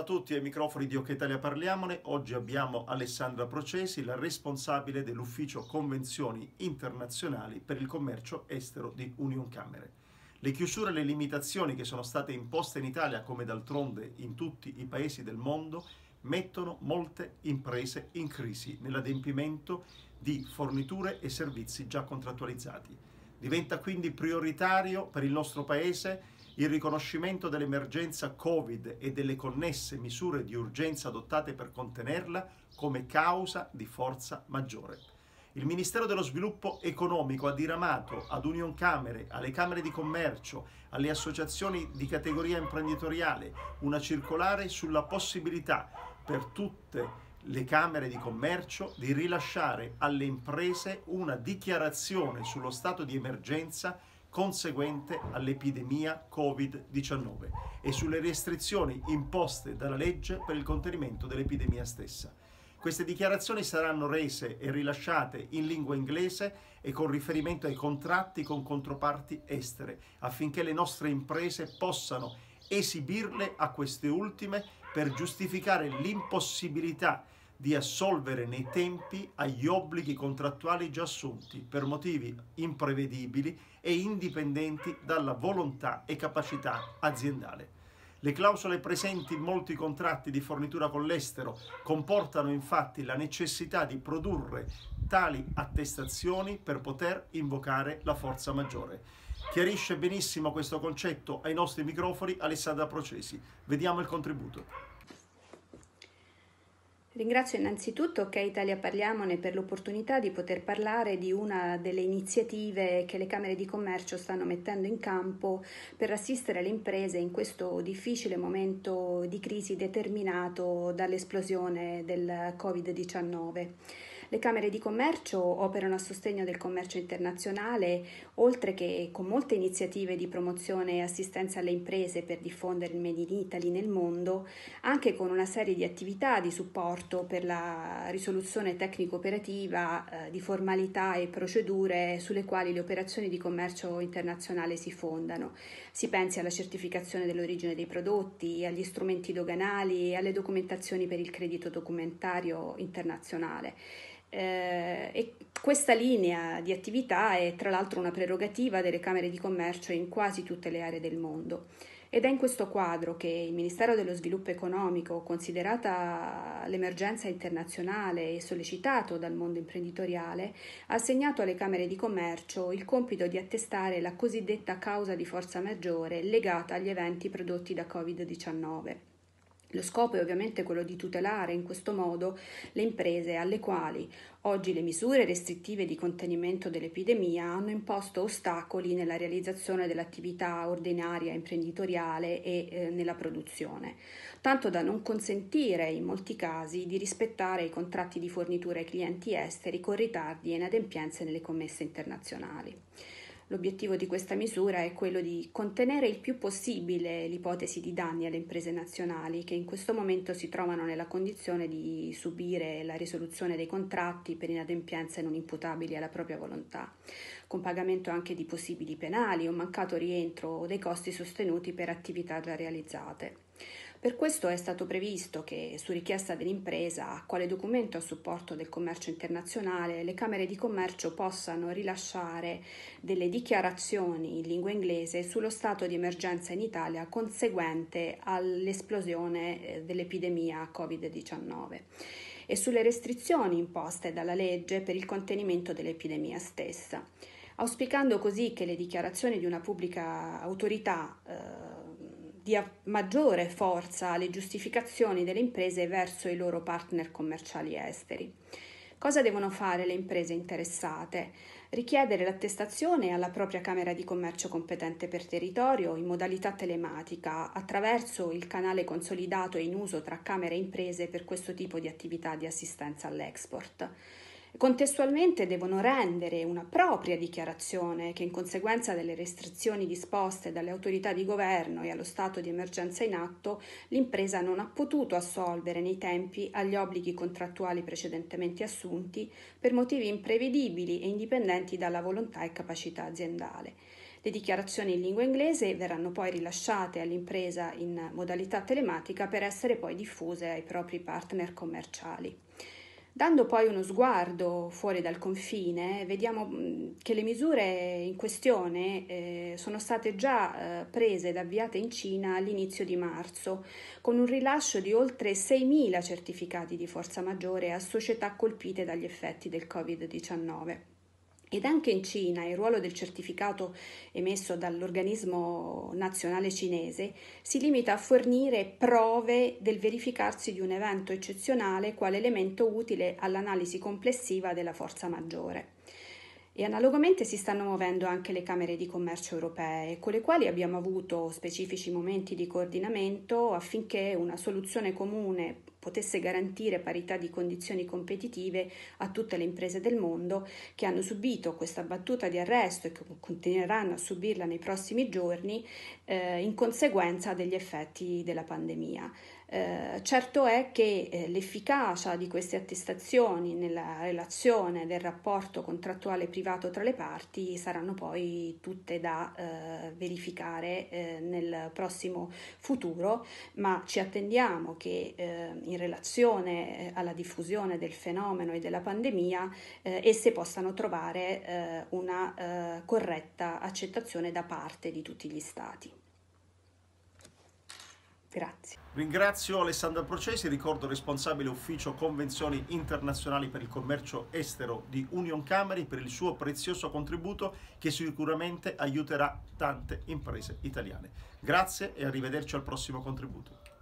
a tutti ai microfoni di Ok Italia Parliamone. Oggi abbiamo Alessandra Procesi, la responsabile dell'ufficio Convenzioni Internazionali per il commercio estero di Union Camere. Le chiusure e le limitazioni che sono state imposte in Italia, come d'altronde in tutti i paesi del mondo, mettono molte imprese in crisi nell'adempimento di forniture e servizi già contrattualizzati. Diventa quindi prioritario per il nostro Paese il riconoscimento dell'emergenza Covid e delle connesse misure di urgenza adottate per contenerla come causa di forza maggiore. Il Ministero dello Sviluppo Economico ha diramato ad Union Camere, alle Camere di Commercio, alle associazioni di categoria imprenditoriale una circolare sulla possibilità per tutte le Camere di Commercio di rilasciare alle imprese una dichiarazione sullo stato di emergenza conseguente all'epidemia Covid-19 e sulle restrizioni imposte dalla legge per il contenimento dell'epidemia stessa. Queste dichiarazioni saranno rese e rilasciate in lingua inglese e con riferimento ai contratti con controparti estere, affinché le nostre imprese possano esibirle a queste ultime per giustificare l'impossibilità di assolvere nei tempi agli obblighi contrattuali già assunti per motivi imprevedibili e indipendenti dalla volontà e capacità aziendale. Le clausole presenti in molti contratti di fornitura con l'estero comportano infatti la necessità di produrre tali attestazioni per poter invocare la forza maggiore. Chiarisce benissimo questo concetto ai nostri microfoni Alessandra Procesi. Vediamo il contributo. Ringrazio innanzitutto OK Italia Parliamone per l'opportunità di poter parlare di una delle iniziative che le Camere di Commercio stanno mettendo in campo per assistere le imprese in questo difficile momento di crisi determinato dall'esplosione del Covid-19. Le Camere di Commercio operano a sostegno del commercio internazionale, oltre che con molte iniziative di promozione e assistenza alle imprese per diffondere il Made in Italy nel mondo, anche con una serie di attività di supporto per la risoluzione tecnico-operativa eh, di formalità e procedure sulle quali le operazioni di commercio internazionale si fondano. Si pensi alla certificazione dell'origine dei prodotti, agli strumenti doganali e alle documentazioni per il credito documentario internazionale. Eh, e questa linea di attività è tra l'altro una prerogativa delle Camere di Commercio in quasi tutte le aree del mondo. Ed è in questo quadro che il Ministero dello Sviluppo Economico, considerata l'emergenza internazionale e sollecitato dal mondo imprenditoriale, ha assegnato alle Camere di Commercio il compito di attestare la cosiddetta causa di forza maggiore legata agli eventi prodotti da Covid-19. Lo scopo è ovviamente quello di tutelare in questo modo le imprese alle quali oggi le misure restrittive di contenimento dell'epidemia hanno imposto ostacoli nella realizzazione dell'attività ordinaria imprenditoriale e eh, nella produzione, tanto da non consentire in molti casi di rispettare i contratti di fornitura ai clienti esteri con ritardi e inadempienze nelle commesse internazionali. L'obiettivo di questa misura è quello di contenere il più possibile l'ipotesi di danni alle imprese nazionali che in questo momento si trovano nella condizione di subire la risoluzione dei contratti per inadempienze non imputabili alla propria volontà, con pagamento anche di possibili penali o mancato rientro dei costi sostenuti per attività già realizzate. Per questo è stato previsto che, su richiesta dell'impresa, quale documento a supporto del commercio internazionale, le Camere di Commercio possano rilasciare delle dichiarazioni in lingua inglese sullo stato di emergenza in Italia conseguente all'esplosione eh, dell'epidemia Covid-19 e sulle restrizioni imposte dalla legge per il contenimento dell'epidemia stessa, auspicando così che le dichiarazioni di una pubblica autorità eh, dia maggiore forza alle giustificazioni delle imprese verso i loro partner commerciali esteri. Cosa devono fare le imprese interessate? Richiedere l'attestazione alla propria Camera di Commercio competente per territorio in modalità telematica attraverso il canale consolidato e in uso tra Camere e imprese per questo tipo di attività di assistenza all'export. Contestualmente devono rendere una propria dichiarazione che in conseguenza delle restrizioni disposte dalle autorità di governo e allo stato di emergenza in atto, l'impresa non ha potuto assolvere nei tempi agli obblighi contrattuali precedentemente assunti per motivi imprevedibili e indipendenti dalla volontà e capacità aziendale. Le dichiarazioni in lingua inglese verranno poi rilasciate all'impresa in modalità telematica per essere poi diffuse ai propri partner commerciali. Dando poi uno sguardo fuori dal confine, vediamo che le misure in questione eh, sono state già eh, prese ed avviate in Cina all'inizio di marzo, con un rilascio di oltre 6.000 certificati di forza maggiore a società colpite dagli effetti del Covid-19. Ed anche in Cina il ruolo del certificato emesso dall'organismo nazionale cinese si limita a fornire prove del verificarsi di un evento eccezionale quale elemento utile all'analisi complessiva della forza maggiore. E analogamente si stanno muovendo anche le Camere di Commercio europee, con le quali abbiamo avuto specifici momenti di coordinamento affinché una soluzione comune potesse garantire parità di condizioni competitive a tutte le imprese del mondo che hanno subito questa battuta di arresto e che continueranno a subirla nei prossimi giorni eh, in conseguenza degli effetti della pandemia. Eh, certo è che eh, l'efficacia di queste attestazioni nella relazione del rapporto contrattuale privato tra le parti saranno poi tutte da eh, verificare eh, nel prossimo futuro, ma ci attendiamo che eh, in relazione alla diffusione del fenomeno e della pandemia esse possano trovare una corretta accettazione da parte di tutti gli Stati. Grazie. Ringrazio Alessandra Procesi, ricordo responsabile ufficio convenzioni internazionali per il commercio estero di Union Cameri per il suo prezioso contributo che sicuramente aiuterà tante imprese italiane. Grazie e arrivederci al prossimo contributo.